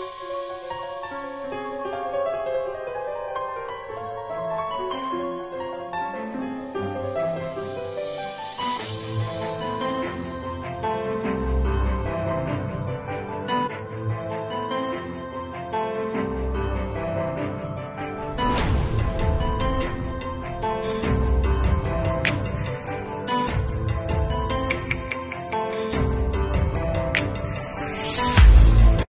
うん。